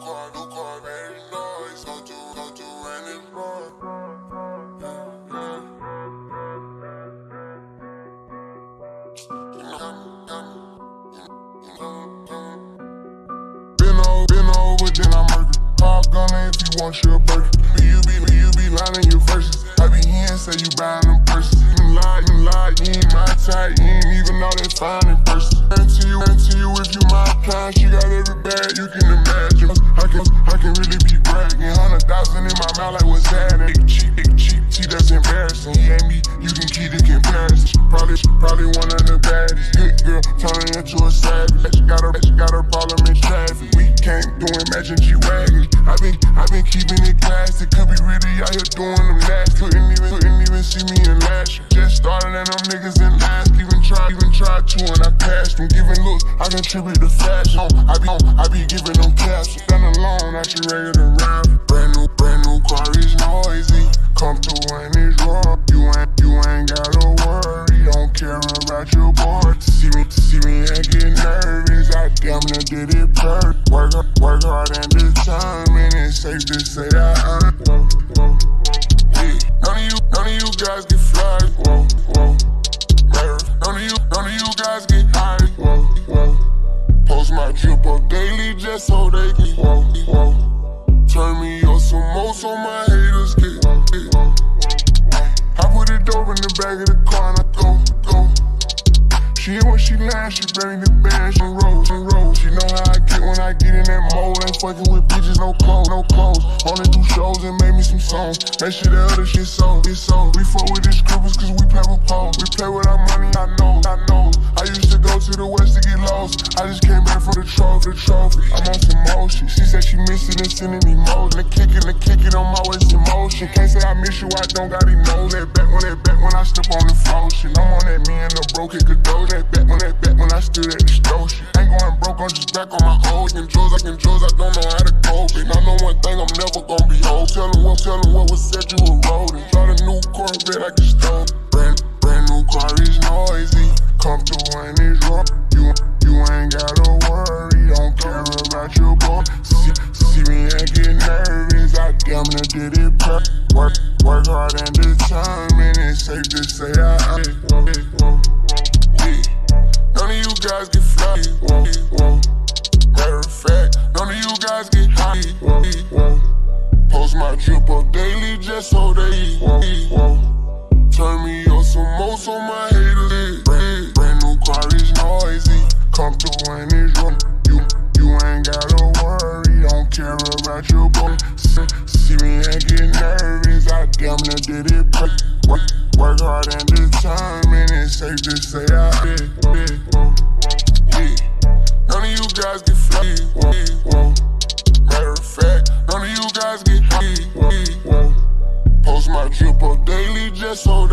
do, do. Been over, been over, then I'm if you want your burger. You be, you be lying your verses. I be here and say you buying them purses. You lie, you lie, you ain't my type, you ain't even know that fine in person. To you, to you, if you my kind, she got every bag you can in like what's that? Big cheap, big cheap, see that's embarrassing. He ain't me, you can keep the comparison. Probably, probably one of the baddest. Good girl, turning into a savage. Got a, got a problem in traffic. We can't doing matching G wagon. I been, I been keeping it classy. Could be really out here doing them nasty. Couldn't even, couldn't even see me in last. Just started and them niggas in last. Even try, even try to and I passed them. Giving looks, I contribute to fashion. I be, I be giving them caps. Stand alone, not your regular Damn did it perfect. Work, work hard and determined. It's safe to say I earned. Whoa, whoa. Yeah. None of you, none of you guys get fly. Whoa, whoa. None of you, none of you guys get high. Whoa, whoa. Post my drip up daily just so they can. Whoa, whoa. Turn me up some more so my haters get. Whoa, whoa. I put it over in the back of the car. She when she land, she bring the band, she roll, she roll. She know how I get when I get in that mode. Ain't fucking with bitches, no clothes, no clothes. Only do shows and make me some songs. Make sure the other shit sold, it's sold. We fuck with the scribbles cause we play with pole. We play with our money, I know, I know. I used to go to the west to get lost. I just came back from the trophy, the trophy. I'm on some motion. She said she miss it and sending emotion. The kicking, the kicking on my waist in motion. Can't say I miss you, I don't got emo. That back when that back on my old. Controls, I controls, I don't know how to cope. And I know one thing, I'm never gonna be old. Tell them what, tell them what was said, you were rolling. Got a new Corvette, I can stole. Brand, brand new car is noisy. Through and it's raw. You, you ain't gotta worry. Don't care about your boy. See, see me and get nervous. I damn near did it per. Work, work hard and determined. It's safe to say I. I whoa, whoa, yeah. Guys get high. Whoa, whoa. Post my drip up daily just so they. Whoa, whoa. Turn me up some more so my haters. Brand, brand new car is noisy. Through and it's wrong. You, you ain't gotta worry. Don't care about your boy. See, see me and get nervous. I damn near did it. per- Work, work hard and determined. It's safe to say I did. yeah. None of you guys get fly. Whoa, whoa. Fact, none of you guys get whoa. Post my drip up daily just so